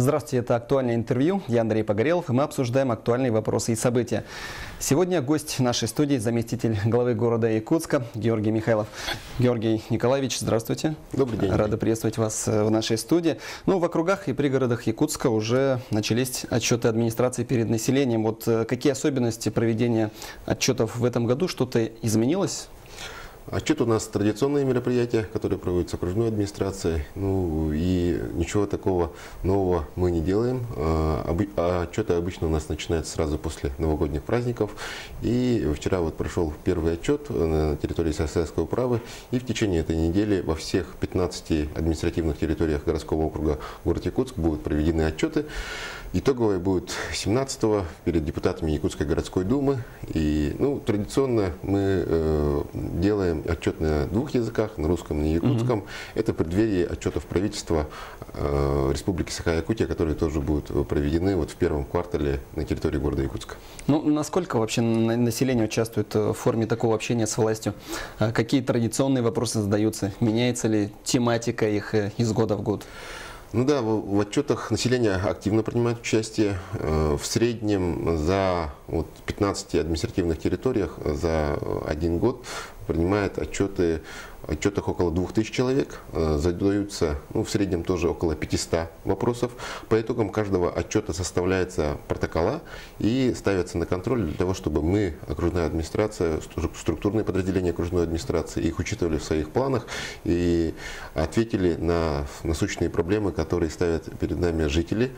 Здравствуйте, это актуальное интервью. Я Андрей Погорелов, и мы обсуждаем актуальные вопросы и события. Сегодня гость нашей студии, заместитель главы города Якутска Георгий Михайлов. Георгий Николаевич, здравствуйте. Добрый день. Рада приветствовать вас э, в нашей студии. Ну, в округах и пригородах Якутска уже начались отчеты администрации перед населением. Вот э, какие особенности проведения отчетов в этом году? Что-то изменилось? Отчет у нас традиционное мероприятие, которое проводится окружной администрацией. Ну и ничего такого нового мы не делаем. А, а отчеты обычно у нас начинаются сразу после новогодних праздников. И вчера вот прошел первый отчет на территории Советского управы. И в течение этой недели во всех 15 административных территориях городского округа город Якутск будут проведены отчеты. Итоговое будет 17-го перед депутатами Якутской городской думы. И ну, традиционно мы э, делаем отчет на двух языках, на русском и на якутском. Угу. Это преддверие отчетов правительства э, Республики Саха-Якутия, которые тоже будут проведены вот в первом квартале на территории города Якутска. Ну, насколько вообще население участвует в форме такого общения с властью? А какие традиционные вопросы задаются? Меняется ли тематика их э, из года в год? Ну да, в, отчетах население активно принимает участие. Э, в среднем за вот, 15 административных территориях за один год принимает отчеты отчетах около 2000 человек, э, задаются ну, в среднем тоже около 500 вопросов. По итогам каждого отчета составляется протокола и ставятся на контроль для того, чтобы мы, окружная администрация, структурные подразделения окружной администрации, их учитывали в своих планах и ответили на насущные проблемы, которые ставят перед нами жители.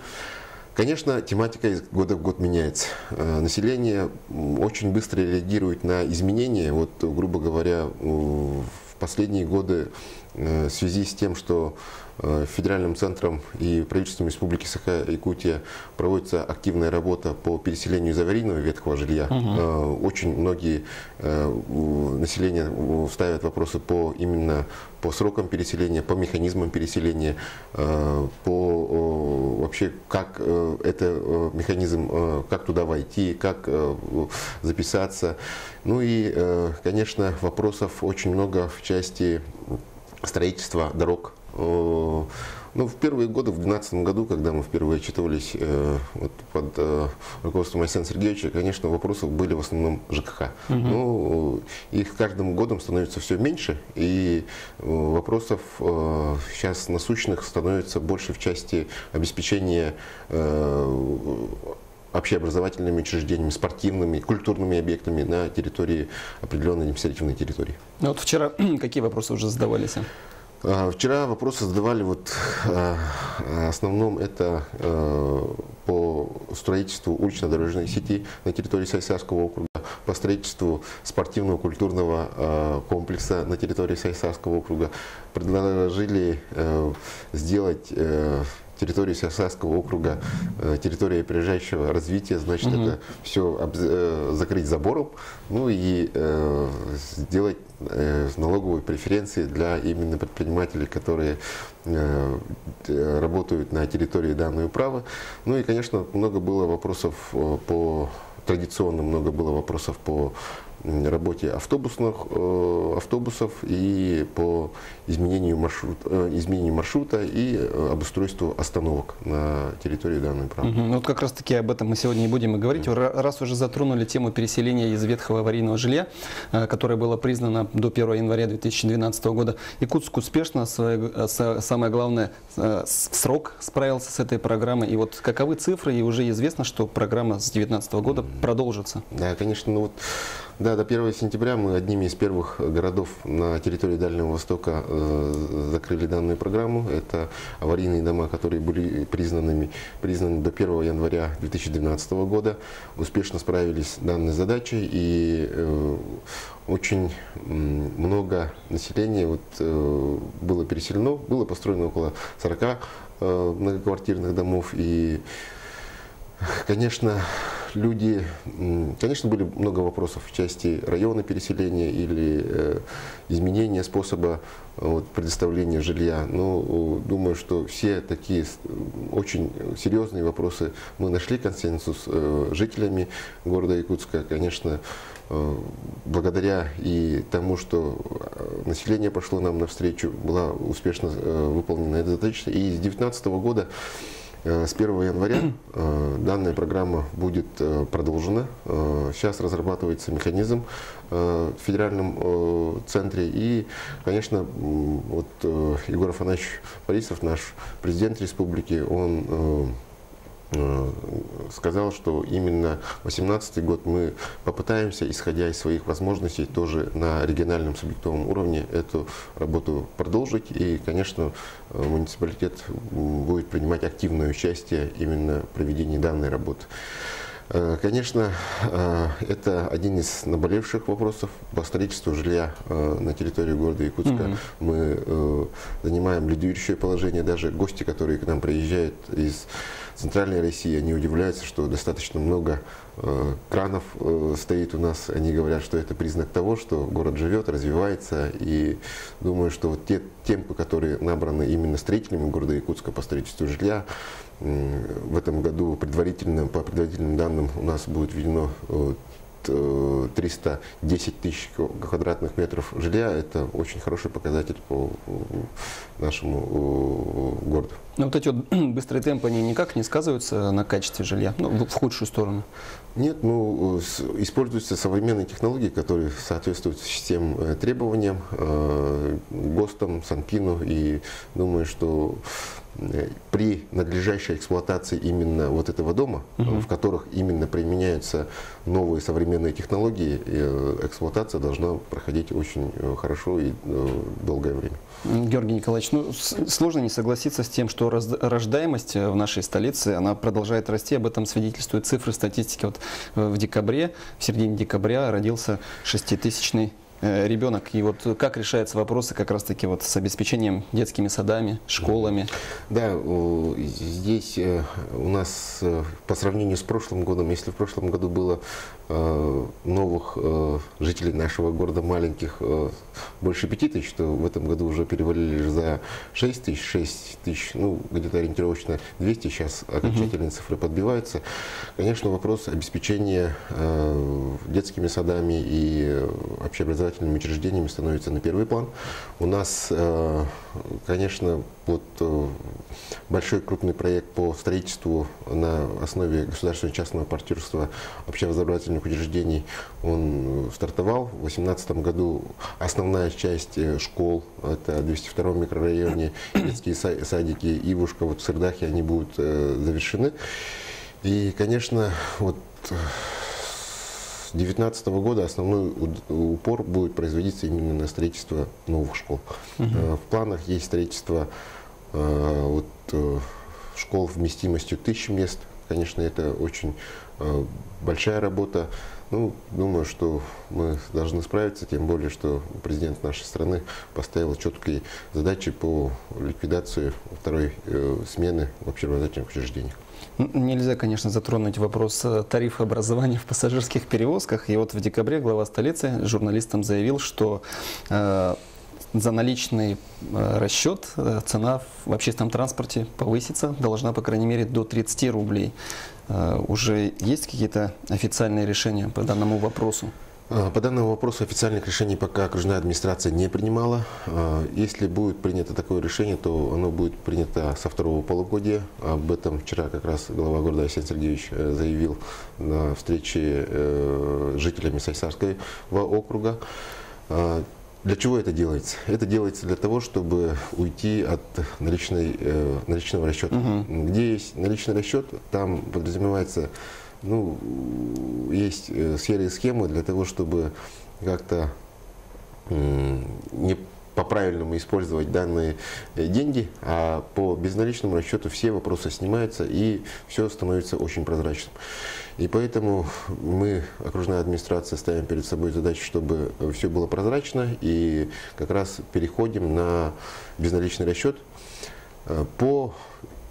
Конечно, тематика из года в год меняется. Э, население очень быстро реагирует на изменения. Вот, грубо говоря, последние годы э, в связи с тем, что э, Федеральным центром и правительством Республики Саха-Якутия проводится активная работа по переселению из аварийного ветхого жилья. Угу. Очень многие населения ставят вопросы по именно по срокам переселения, по механизмам переселения, по вообще как это механизм, как туда войти, как записаться. Ну и, конечно, вопросов очень много в части строительства дорог. Ну, в первые годы, в 2012 году, когда мы впервые отчитывались э, вот, под э, руководством Александра Сергеевича, конечно, вопросов были в основном ЖКХ. Угу. Ну, их каждым годом становится все меньше, и э, вопросов э, сейчас насущных становится больше в части обеспечения э, общеобразовательными учреждениями, спортивными, культурными объектами на территории определенной административной территории. Ну, вот вчера какие вопросы уже задавались? А, вчера вопросы задавали вот а, основном это а, по строительству улично-дорожной сети на территории Сайсарского округа, по строительству спортивного культурного комплекса на территории Сайсарского округа. Предложили сделать э, территории Сиасарского округа, э, территория опережающего развития, значит, угу. это все э, закрыть забором, ну и э, сделать налоговые преференции для именно предпринимателей, которые работают на территории данной управы. Ну и, конечно, много было вопросов по традиционно много было вопросов по работе автобусных, э, автобусов и по изменению, маршрут, э, изменению маршрута и э, обустройству остановок на территории данной правды. Угу. Ну, вот как раз таки об этом мы сегодня и будем и говорить. Угу. Раз уже затронули тему переселения из ветхого аварийного жилья, которое было признано до 1 января 2012 года, Якутск успешно, самое главное, срок справился с этой программой. И вот каковы цифры, и уже известно, что программа с 2019 года продолжится. Да, конечно, ну вот да, до 1 сентября мы одними из первых городов на территории Дальнего Востока э, закрыли данную программу. Это аварийные дома, которые были признанными, признаны до 1 января 2012 года. Успешно справились с данной задачей и э, очень много населения вот, э, было переселено. Было построено около 40 э, многоквартирных домов и Конечно, люди, конечно, были много вопросов в части района переселения или э, изменения способа предоставления жилья. Но думаю, что все такие очень серьезные вопросы мы нашли консенсус э, жителями города Якутска. Конечно, э, благодаря и тому, что население пошло нам навстречу, была успешно выполнена эта задача. И с 2019 года С 1 января данная программа будет продолжена. Сейчас разрабатывается механизм в федеральном центре. И, конечно, вот Егор Афанасьевич Борисов, наш президент республики, он Э, сказал, что именно 2018 год мы попытаемся, исходя из своих возможностей, тоже на региональном субъектовом уровне эту работу продолжить. И, конечно, э, муниципалитет будет принимать активное участие именно в проведении данной работы. Э, конечно, это один из наболевших вопросов по строительству жилья на территории города Якутска. -hmm. Мы занимаем лидирующее положение. Даже гости, которые к нам приезжают из Центральной России, они удивляются, что достаточно много э, кранов э, стоит у нас. Они говорят, что это признак того, что город живет, развивается. И думаю, что вот те темпы, которые набраны именно строителями города Якутска по строительству жилья, э, в этом году предварительно, по предварительным данным у нас будет введено 310 э, тысяч квадратных метров жилья, это очень хороший показатель по нашему э, городу. Но вот эти вот быстрые темпы, они никак не сказываются на качестве жилья, ну, в худшую сторону? Нет, ну, используются современные технологии, которые соответствуют всем э, требованиям, ГОСТам, Санпину, и думаю, что при надлежащей эксплуатации именно вот этого дома, угу. в которых именно применяются новые современные технологии, э, эксплуатация должна проходить очень э, хорошо и долгое время. Георгий Николаевич, ну, сложно не согласиться с тем, что рождаемость в нашей столице, она продолжает расти, об этом свидетельствуют цифры статистики. Вот в декабре, в середине декабря родился шеститысячный Э, ребенок. И вот как решаются вопросы как раз-таки вот с обеспечением детскими садами, школами? Да, здесь э, у нас э, по сравнению с прошлым годом, если в прошлом году было новых жителей нашего города маленьких больше 5 тысяч, то в этом году уже перевалили за 6 тысяч, 6 тысяч, ну где-то ориентировочно 200, сейчас окончательные угу. цифры подбиваются. Конечно, вопрос обеспечения детскими садами и общеобразовательными образовательными учреждениями становится на первый план. У нас, э, конечно, вот э, большой крупный проект по строительству на основе государственного частного партнерства общеобразовательных учреждений, он стартовал. В 2018 году основная часть э, школ, это в 202 микрорайоне, детские садики, Ивушка, вот в Сырдахе, они будут завершены. И, конечно, вот 2019 года основной упор будет производиться именно на строительство новых школ. Угу. В планах есть строительство э, вот, э, школ вместимостью тысячи мест. Конечно, это очень большая работа. Ну, думаю, что мы должны справиться, тем более, что президент нашей страны поставил четкие задачи по ликвидации второй смены в общеобразовательных учреждениях. Нельзя, конечно, затронуть вопрос э, тарифа образования в пассажирских перевозках. И вот в декабре глава столицы журналистам заявил, что э, за наличный э, расчет э, цена в общественном транспорте повысится, должна, по крайней мере, до 30 рублей. Э, уже есть какие-то официальные решения по данному вопросу? А, по данному вопросу официальных решений пока окружная администрация не принимала. А, если будет принято такое решение, то оно будет принято со второго полугодия. Об этом вчера как раз глава города Арсений Сергеевич э, заявил на встрече э, с жителями Сайсарского округа. А, для чего это делается? Это делается для того, чтобы уйти от наличной, э, наличного расчета. Угу. Где есть наличный расчет, там подразумевается ну, есть э, серые схемы для того, чтобы как-то не по-правильному использовать данные э, деньги, а по безналичному расчету все вопросы снимаются и все становится очень прозрачным. И поэтому мы, окружная администрация, ставим перед собой задачу, чтобы все было прозрачно и как раз переходим на безналичный расчет. Э, по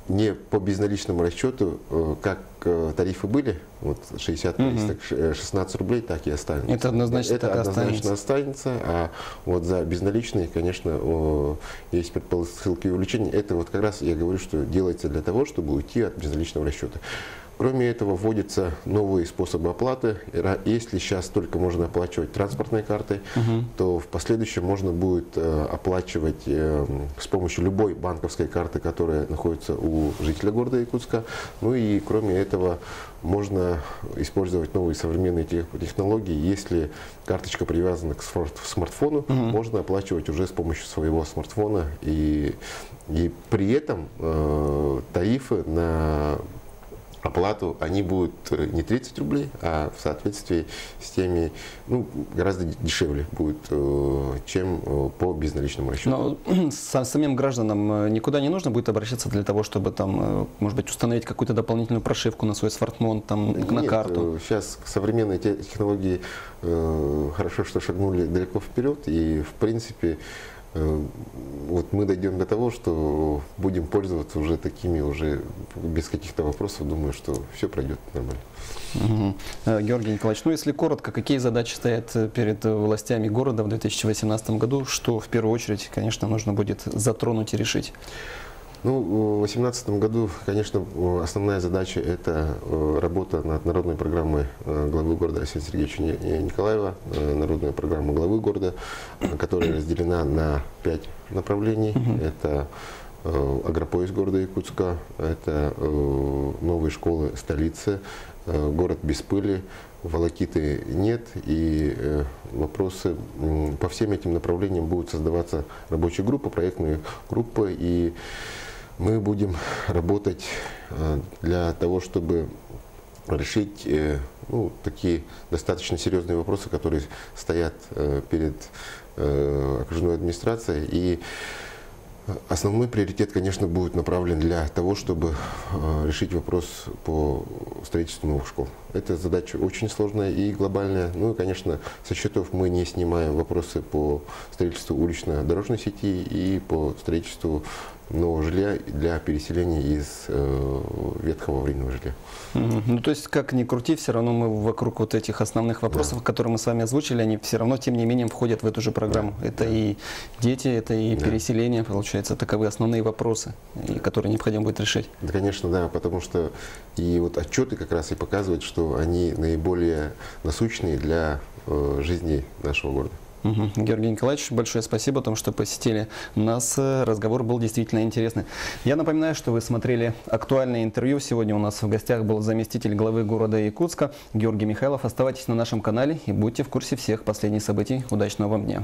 не по безналичному расчету, э, как э, тарифы были, вот 60 угу. так 16 рублей, так и останется. Это однозначно, Это однозначно останется. останется, а вот за безналичные, конечно, есть предпосылки увеличения. Это вот как раз я говорю, что делается для того, чтобы уйти от безналичного расчета. Кроме этого, вводятся новые способы оплаты. Если сейчас только можно оплачивать транспортной картой, угу. то в последующем можно будет э, оплачивать э, с помощью любой банковской карты, которая находится у жителя города Якутска. Ну и кроме этого, можно использовать новые современные технологии. Если карточка привязана к смартфону, угу. можно оплачивать уже с помощью своего смартфона. И, и при этом э, тарифы на оплату, они будут э, не 30 рублей, а в соответствии с теми, ну, гораздо дешевле будет, э, чем э, по безналичному расчету. Но самим гражданам никуда не нужно будет обращаться для того, чтобы там, может быть, установить какую-то дополнительную прошивку на свой смартфон, там, на Нет, карту? сейчас современные технологии хорошо, что шагнули далеко вперед, и, в принципе, вот мы дойдем до того, что будем пользоваться уже такими, уже без каких-то вопросов, думаю, что все пройдет нормально. Угу. Георгий Николаевич, ну если коротко, какие задачи стоят перед властями города в 2018 году, что в первую очередь, конечно, нужно будет затронуть и решить? Ну, в 2018 году, конечно, основная задача – это э, работа над народной программой э, главы города Арсения Сергеевича Николаева, э, народная программа главы города, которая разделена на пять направлений. Это агропоезд города Якутска, это новые школы столицы, город без пыли, волокиты нет, и вопросы по всем этим направлениям будут создаваться рабочие группы, проектные группы, и мы будем работать э, для того, чтобы решить э, ну, такие достаточно серьезные вопросы, которые стоят э, перед окружной администрацией. И Основной приоритет, конечно, будет направлен для того, чтобы решить вопрос по строительству новых школ. Эта задача очень сложная и глобальная. Ну и, конечно, со счетов мы не снимаем вопросы по строительству улично-дорожной сети и по строительству нового жилья для переселения из э, ветхого аварийного жилья. Mm Ну, то есть, как ни крути, все равно мы вокруг вот этих основных вопросов, да. которые мы с вами озвучили, они все равно, тем не менее, входят в эту же программу. Да. Это да. и дети, это и да. переселение, получается, таковы основные вопросы, и которые необходимо будет решить. Да, конечно, да, потому что и вот отчеты как раз и показывают, что они наиболее насущные для э, жизни нашего города. Угу. Георгий Николаевич, большое спасибо том, что посетили нас. Разговор был действительно интересный. Я напоминаю, что вы смотрели актуальное интервью. Сегодня у нас в гостях был заместитель главы города Якутска Георгий Михайлов. Оставайтесь на нашем канале и будьте в курсе всех последних событий. Удачного вам дня!